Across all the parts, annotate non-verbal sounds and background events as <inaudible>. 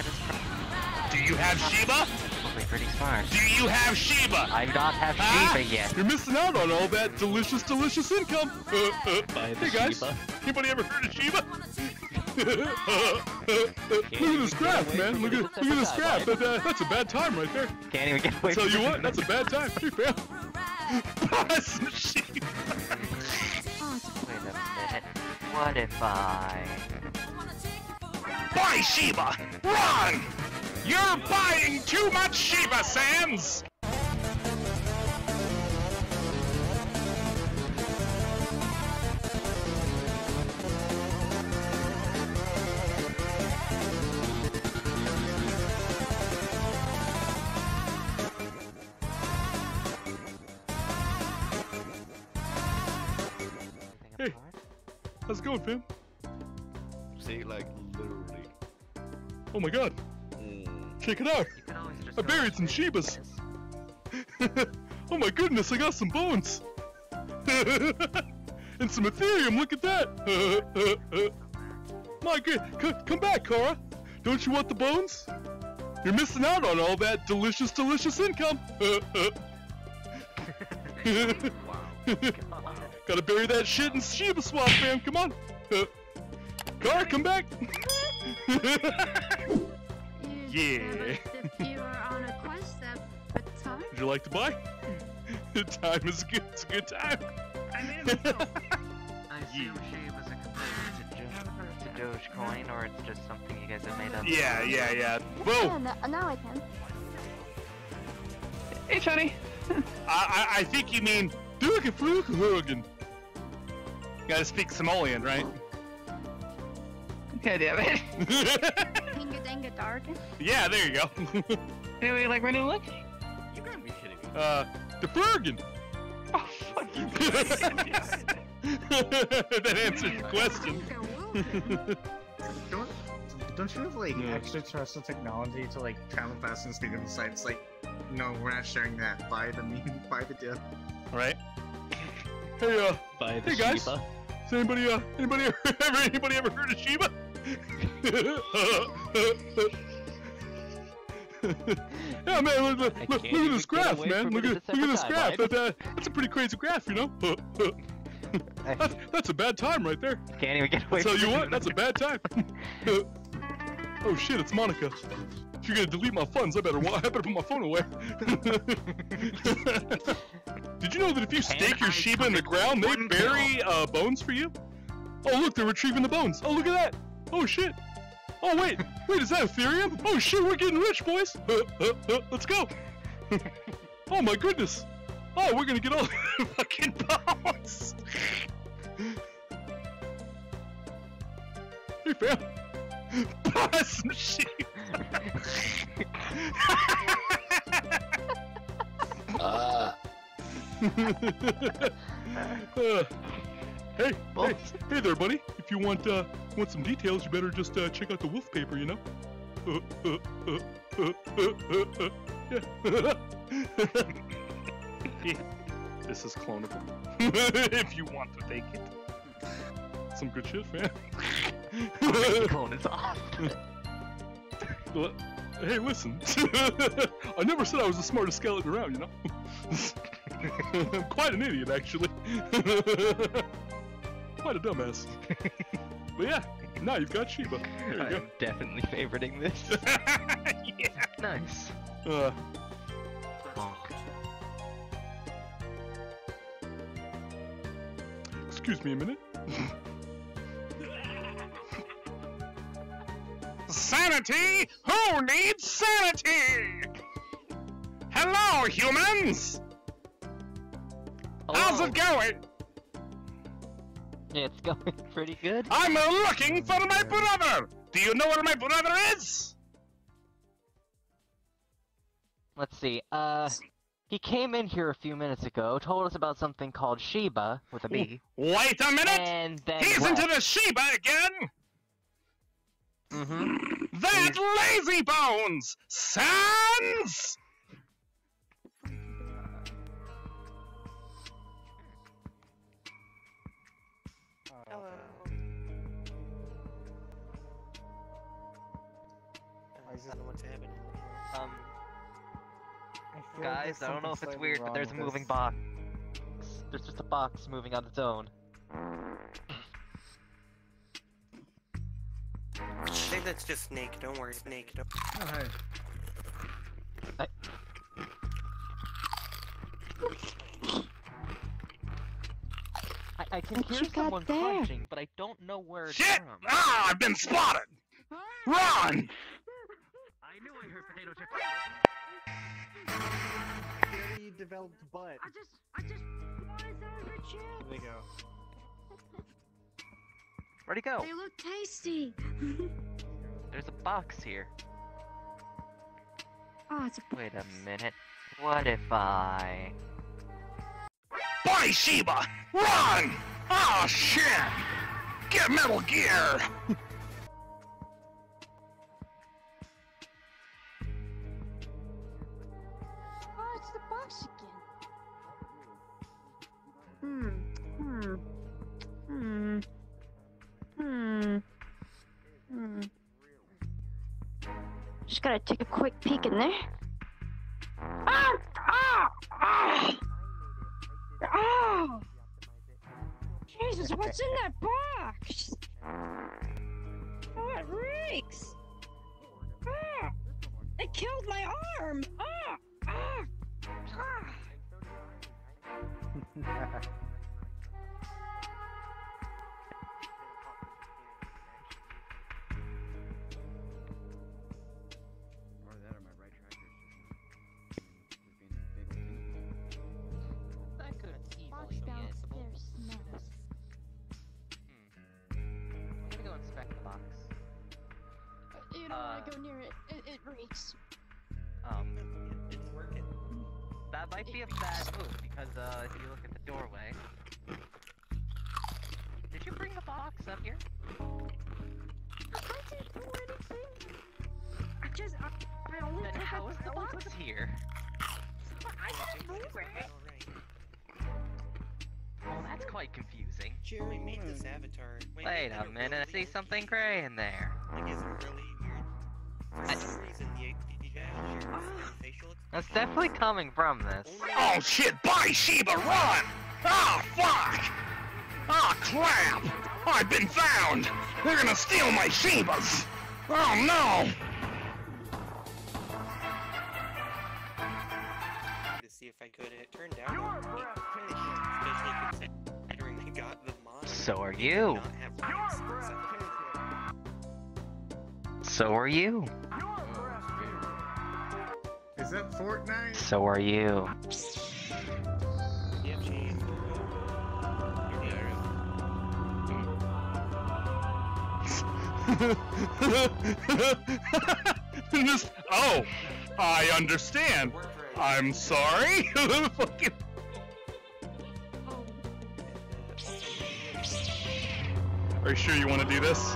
That is Do you have Shiba? probably pretty smart. Do you have Shiba? I do not have Ah! Shiba yet. You're missing out on all that delicious, delicious income. Uh, uh, <laughs> hey guys, Shiba. anybody ever heard of Shiba? look at this graph, man. Look at look at this graph. That, uh, that's a bad time right there. Can't even get away Tell from you what, that's a bad time. <laughs> Hey, fam. Buy some <laughs> Shiba. Wait a minute. What if I... Buy Shiba! Run! You're buying too much Shiba, Sans! Hey. How's it going, fam? Oh my god, Mm. check it out. You can always just I buried some like Shibas. <laughs> oh my goodness, I got some bones. <laughs> and some Ethereum, look at that. <laughs> my good, c- come back, Chara. Don't you want the bones? You're missing out on all that delicious, delicious income. Gotta bury that shit in Shiba Swap, fam. Come on. Chara, come back. Yeah. If you were on a quest at the time, Would you like to buy? <laughs> The time is good. It's a good time. I mean, <laughs> I assume Shiba's a competitor to, Jo- to Dogecoin, or it's just something you guys have made up. Yeah, yeah, yeah. yeah, Whoa! no, now I can. Hey, Tony. I, I, I think you mean Durga Flugelhagen. gotta speak Somalian, right? <laughs> God damn it. Dinga Dinga yeah, there you go. Anyway, like ready to look? You gotta be kidding me. uh, the Fergen. Oh, fuck you. <laughs> that answers the question. <laughs> <laughs> Don't, don't you have like Yeah. extraterrestrial technology to like travel fast and speed in the sites? Like, no, we're not sharing that. Buy the meme, buy the deal. right? Hey, uh, Buy the Hey, guys. Shiba. has anybody, uh, anybody ever, ever anybody ever heard of Shiba? <laughs> yeah, man, look, look, look, look at this graph, man. Look at, look at this graph. That, uh, that's a pretty crazy graph, you know? that's, <laughs> that's a bad time right there. <laughs> Can't even get away Tell you what, that's a bad time. oh shit, it's Monica. If you're gonna delete my funds, I better I better put my phone away. Did you know that if you stake your Shiba in the ground, they bury uh, bones for you? Oh look, they're retrieving the bones. Oh look at that. Oh shit. Oh wait, wait, is that Ethereum? Oh shit, we're getting rich, boys. Uh, uh, uh, let's go. <laughs> oh my goodness. Oh, we're gonna get all <laughs> the fucking bones. Hey fam. Buy <laughs> some shit. Ah. Uh, hey, hey, hey there, buddy. If you want uh, want some details, you better just uh, check out the wolf paper. You know. <laughs> This is clonable. <laughs> if you want to take it. Some good shit, man. Clone is off. Hey, listen. <laughs> I never said I was the smartest skeleton around, you know? I'm quite an idiot, actually. quite a dumbass. But yeah, now you've got Shiba. There you <laughs> I'm definitely favoriting this. <laughs> yeah. nice. Uh, Bonk. excuse me a minute. Sanity? Who needs sanity? Hello, humans! How's it going? <laughs> It's going pretty good. I'm looking for my brother! Do you know where my brother is? Let's see. Uh, he came in here a few minutes ago, told us about something called Sheba, with a B, Wait a minute! and then He's left. into the Sheba again! Mhm. That lazy bones! Sans! I don't know what's happening. Um, I feel like guys, I don't know if it's weird, but there's a moving this. box. There's just a box moving on its own. I think that's just Snake. Don't worry, Snake. Don't... Oh, hey. I, I can What hear you got someone there? crunching, but I don't know where it's Shit! from. Ah, I've been spotted! Run! I knew I heard potato chips. Very developed butt. I just, I just wanted some of chips. There you go. <laughs> Where'd he go? They look tasty. <laughs> There's a box here. oh, it's a Wait a minute. What if I... Buy, Shiba! Run! Oh, shit! Get Metal Gear! <laughs> Just gotta take a quick peek in there. Ah! Ah! Ah! Ah! Jesus, what's in that box? Oh, it reeks! Ah! It killed my arm! Ah! Ah! Ah! <laughs> You don't wanna go near it. It, it reeks. Um, It's working. that might be a bad move, because, uh, if you look at the doorway... Did you bring the box up here? I didn't do anything. I just, I, I only Then took how a- the box took here? a- I didn't move it. Alright. Well, that's quite confusing. We made this avatar. Wait, Wait I a don't minute, I see something gray in there. Like, it's really weird. For some reason, the did you guys share facial That's definitely coming from this. Oh, shit! Buy, Shiba! Run! Oh, fuck! Oh, crap! I've been found! They're gonna steal my Shibas! Oh, no! to see if I could, and it turned out especially considering they got the mod. So are they did you. Not have reasons. So are you. Is that Fortnite? So are you. Just, <laughs> oh, I understand. I'm sorry. <laughs> Fucking- Are you sure you want to do this?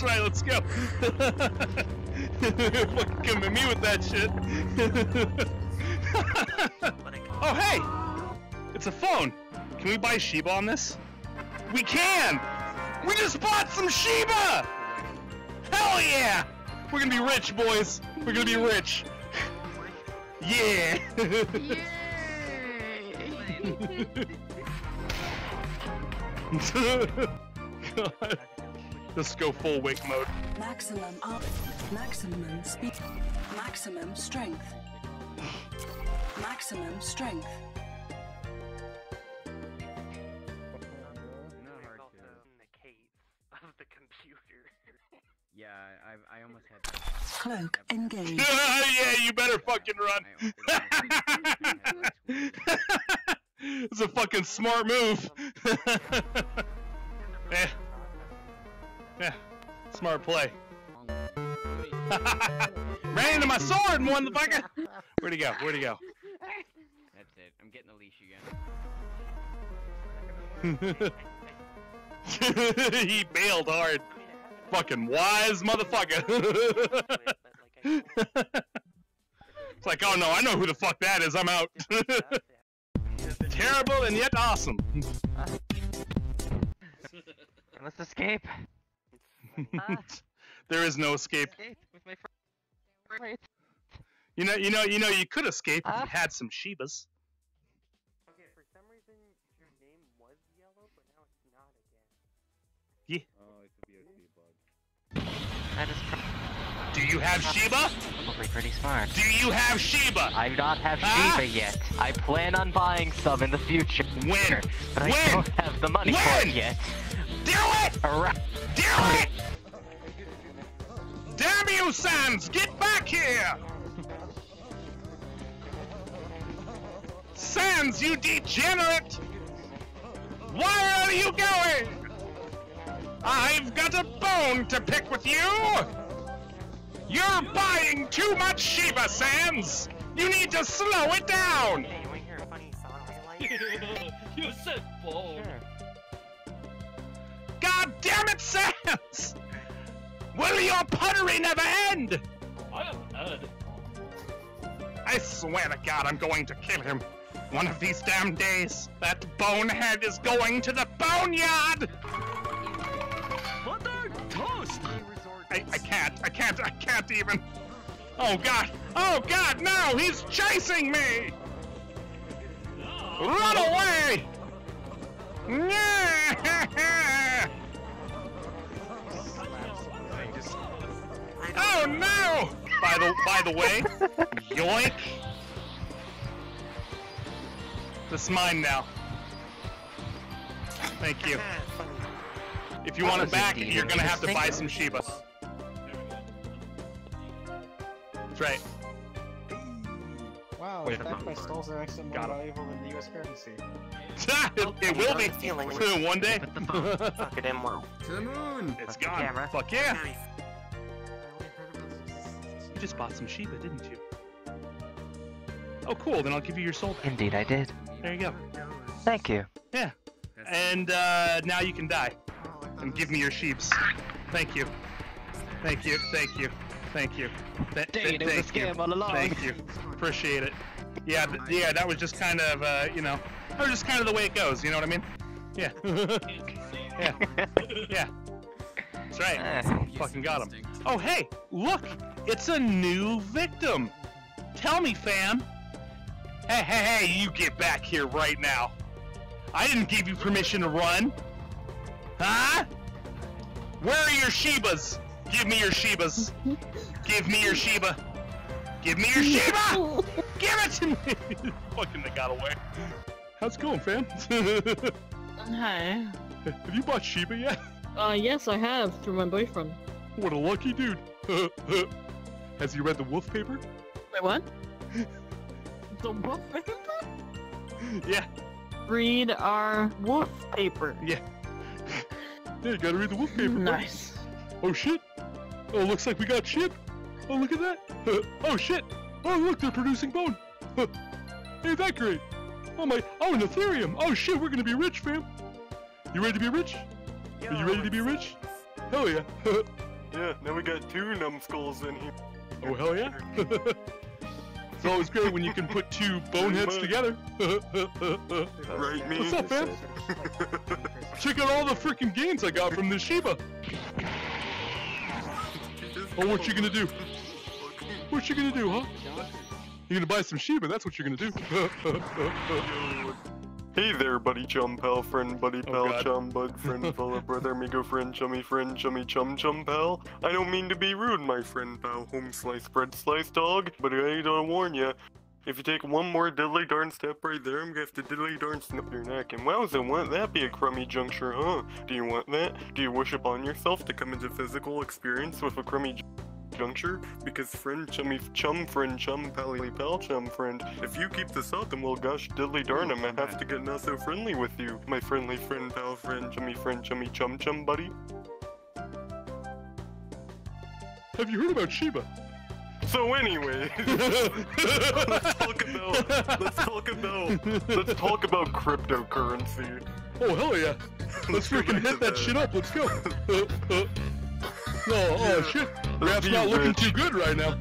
That's right, let's go. <laughs> Fucking come at me with that shit. <laughs> oh, hey! It's a phone. Can we buy Shiba on this? We can! We just bought some Shiba! Hell yeah! We're gonna be rich, boys. We're gonna be rich. <laughs> Yeah! God. Let's go full wake mode. Maximum up. Maximum speed. Maximum strength. Maximum strength. Not hard to. in the case of the computer. Yeah, I, I almost had that. Cloak engaged. <laughs> yeah, you better fucking run. <laughs> It's a fucking smart move. <laughs> yeah. Yeah. Smart play. <laughs> Ran into my sword, motherfucker! <laughs> Where'd he go? Where'd he go? That's it. I'm getting the leash again. <laughs> he bailed hard. Fucking wise motherfucker. it's like, oh no, I know who the fuck that is. I'm out. Terrible and yet awesome. Let's escape. Ah, <laughs> there is no escape. escape with my friend. You know, you know, you know, you could escape if Ah. you had some Shibas. Okay, for some reason your name was yellow, but now it's not again. Oh, it's a VOC bug. That is Do you have Shiba? probably pretty smart. Do you have Shiba? I do not have Ah! Shiba yet. I plan on buying some in the future. When? But I When? don't have the money for When? it yet. Do it! Arra- Do it! Damn you, Sans! Get back here! Sans, you degenerate! Where are you going? I've got a bone to pick with you! You're buying too much Shiba, Sans! You need to slow it down! Hey, you wanna hear God damn it, Sans! Will your puttery never end? I am Ed. I swear to God, I'm going to kill him. One of these damn days, that bonehead is going to the boneyard! Butter toast. I, I can't, I can't, I can't even. Oh God, oh God, no, he's chasing me! Run away! Yeah! Oh no! By the by the way, <laughs> yoink. This is mine now. Thank you. If you That want it back, indeed you're gonna have to buy some interesting. Shiba. That's right. wow. Wait, Wait, my stalls are actually more Got 'em. valuable than the U.S. currency. <laughs> it, it will be Feeling one day. Put the phone. Fuck it in well. To the moon. It's Fuck the gone. camera. Fuck yeah! Nice. You just bought some Shiba, didn't you? Oh, cool. Then I'll give you your soul. back. Indeed, I did. There you go. Thank you. Yeah. And uh, now you can die and give me your sheeps. Thank you. Thank you. Thank you. Thank you. Th- Dang th- it, it was a thank you. all along. Thank you. Appreciate it. Yeah, th- yeah, that was just kind of, uh, you know, that was just kind of the way it goes. You know what I mean? Yeah. <laughs> yeah. <laughs> Yeah. That's right. Eh, Fucking got him. Oh, hey, look, it's a new victim. Tell me, fam. Hey, hey, hey, you get back here right now. I didn't give you permission to run. Huh? Where are your Shibas? Give me your Shibas. Give me your Shiba. Give me your Shiba! Give it to me! <laughs> Fucking they got away. How's it going, fam? <laughs> Hi. Have you bought Shiba yet? Uh, yes, I have through my boyfriend. What a lucky dude. <laughs> Has he read the wolf paper? Wait, what? The wolf paper? Yeah. Read our wolf paper. Yeah. Yeah, you gotta read the wolf paper. bud. Nice. Oh shit. Oh, looks like we got ship. Oh, look at that. <laughs> oh shit. Oh, look, they're producing bone. <laughs> Ain't that great? Oh my. Oh, an Ethereum. Oh shit, we're gonna be rich, fam. You ready to be rich? Are you ready to be rich? Hell yeah. <laughs> Yeah, now we got two numbskulls in here. Oh, hell yeah. <laughs> it's always great when you can put two <laughs> boneheads together. Right, me? What's up, fam? Check out all the freaking gains I got from this Shiba. Oh, what you gonna do? What you gonna do, huh? You're gonna buy some Shiba, that's what you're gonna do. <laughs> Hey there, buddy chum pal friend, buddy Oh, pal God. chum bud <laughs> friend fella brother amigo friend chummy friend chummy chum chum pal. I don't mean to be rude, my friend pal home slice bread slice dog, but I gotta warn ya. If you take one more diddly darn step right there, I'm gonna have to diddly darn snip your neck. And wowza, wouldn't that be a crummy juncture, huh? Do you want that? Do you wish upon yourself to come into physical experience with a crummy j- juncture? Because friend chummy chum friend chum pally pal chum friend, if you keep this up, then well gosh diddly darn, I'm gonna have to get not so friendly with you, my friendly friend pal friend chummy friend chummy chum chum buddy. Have you heard about Shiba? So anyway, <laughs> let's talk about let's talk about let's talk about cryptocurrency. Oh, hell yeah. <laughs> Let's go freaking hit that that. shit up, let's go. <laughs> oh, oh shit. Graph's not looking rich. too good right now.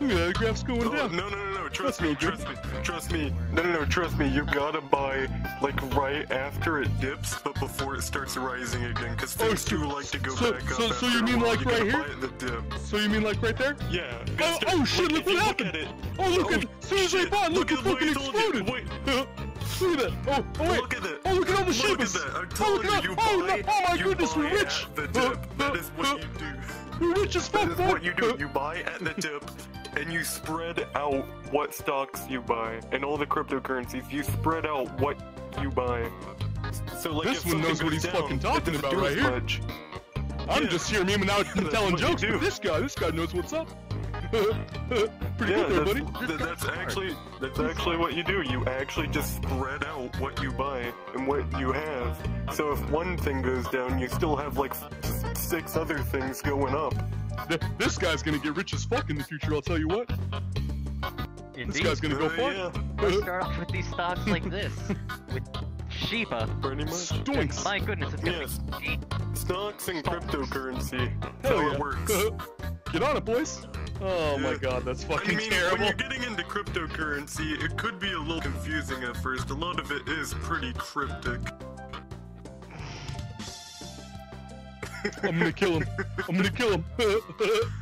Look at that, the graph's going Oh, down. no, no, no, no, trust That's me, no trust me, trust me. No, no, no, trust me, you gotta buy, like, right after it dips, but before it starts rising again, because Oh, things so- do like to go so- back so- up so you mean like you right here? buy it at the dip. So you mean like right there? Yeah. Oh, it's- oh shit, look if what happened! Look at it. Oh, look oh, at, as soon as I bought, look, it at fucking I told you. exploded! Wait, <laughs> look at that! Oh, oh wait! look at that. Oh, look all the. Oh, telling you, you! Oh, buy, no, oh my goodness, we're rich! the uh, dip. that is uh, what you uh, do. We're rich as fuck, That is boy. what you do. You buy <laughs> at the dip, and you spread out what stocks you buy, and all the cryptocurrencies. You spread out what you buy. So like, This one knows what he's down, fucking talking about right here. much. I'm Yeah. just here memeing out and <laughs> telling jokes, but this guy, this guy knows what's up. <laughs> Pretty yeah, good there, that's, buddy. th- that's actually that's actually what you do. You actually just spread out what you buy and what you have. So if one thing goes down, you still have like six other things going up. This guy's gonna get rich as fuck in the future, I'll tell you what. This guy's gonna go Uh, far. yeah, Let's start off with these stocks like this. <laughs> with Shiba. pretty much. Stonks. My goodness, it's gonna Yes. be Stocks and cryptocurrency. Hell how yeah. it works. <laughs> Get on it, boys. Oh my god, that's fucking I mean, terrible. when you're getting into cryptocurrency, it could be a little confusing at first. A lot of it is pretty cryptic. I'm gonna kill him. I'm gonna kill him. <laughs>